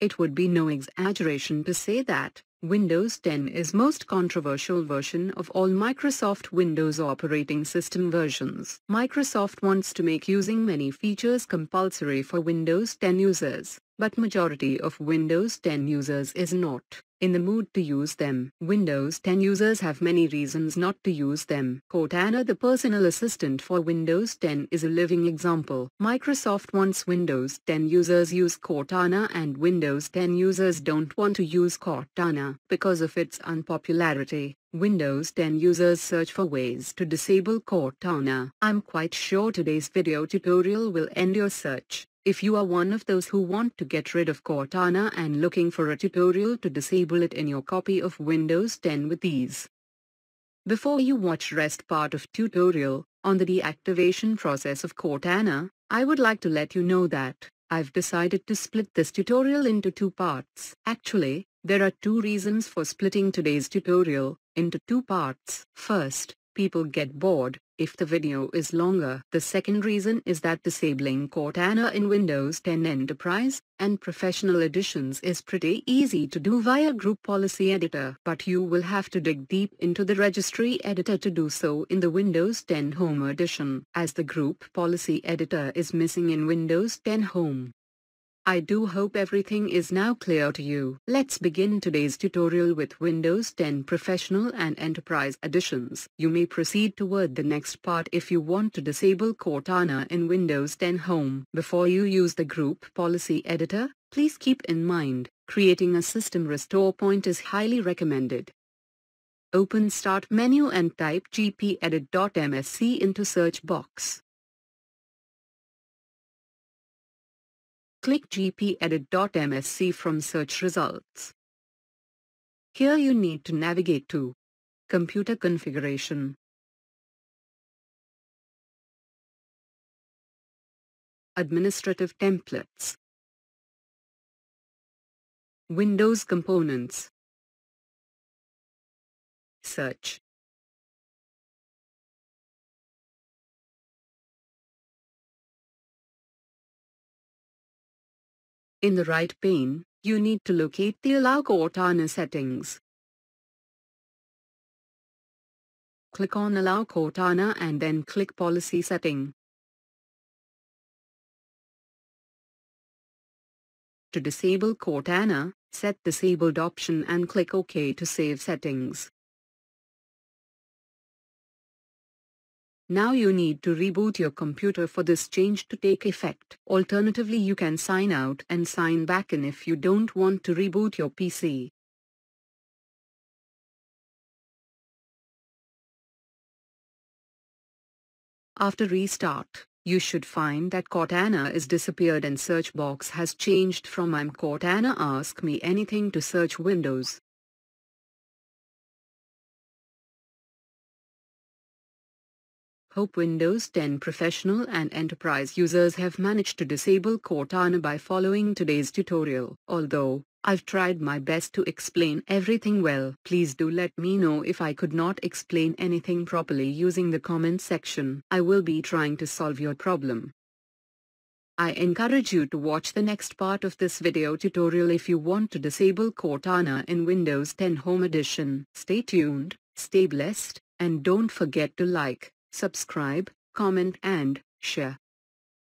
it would be no exaggeration to say that Windows 10 is most controversial version of all Microsoft Windows operating system versions. Microsoft wants to make using many features compulsory for Windows 10 users, but majority of Windows 10 users is not in the mood to use them. Windows 10 users have many reasons not to use them. Cortana the personal assistant for Windows 10 is a living example. Microsoft wants Windows 10 users use Cortana and Windows 10 users don't want to use Cortana because of its unpopularity. Windows 10 users search for ways to disable Cortana. I'm quite sure today's video tutorial will end your search. If you are one of those who want to get rid of Cortana and looking for a tutorial to disable it in your copy of Windows 10 with ease. Before you watch rest part of tutorial on the deactivation process of Cortana, I would like to let you know that I've decided to split this tutorial into two parts. Actually, there are two reasons for splitting today's tutorial into two parts. First, people get bored if the video is longer. The second reason is that disabling Cortana in Windows 10 Enterprise and Professional editions is pretty easy to do via Group Policy Editor. But you will have to dig deep into the Registry Editor to do so in the Windows 10 Home edition, as the Group Policy Editor is missing in Windows 10 Home. I do hope everything is now clear to you. Let's begin today's tutorial with Windows 10 Professional and Enterprise editions. You may proceed toward the next part if you want to disable Cortana in Windows 10 Home. Before you use the Group Policy Editor, please keep in mind, creating a system restore point is highly recommended. Open Start menu and type gpedit.msc into search box. Click gpedit.msc from search results. Here you need to navigate to Computer Configuration. Administrative Templates. Windows Components. Search. In the right pane, you need to locate the Allow Cortana settings. Click on Allow Cortana and then click Policy Setting. To disable Cortana, set Disabled option and click OK to save settings. Now you need to reboot your computer for this change to take effect. Alternatively you can sign out and sign back in if you don't want to reboot your PC. After restart, you should find that Cortana is disappeared and search box has changed from I'm Cortana ask me anything to search Windows. Hope Windows 10 Professional and Enterprise users have managed to disable Cortana by following today's tutorial. Although, I've tried my best to explain everything well. Please do let me know if I could not explain anything properly using the comment section. I will be trying to solve your problem. I encourage you to watch the next part of this video tutorial if you want to disable Cortana in Windows 10 Home Edition. Stay tuned, stay blessed, and don't forget to like, subscribe, comment and share.